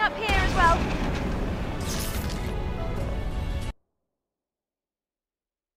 up here as well.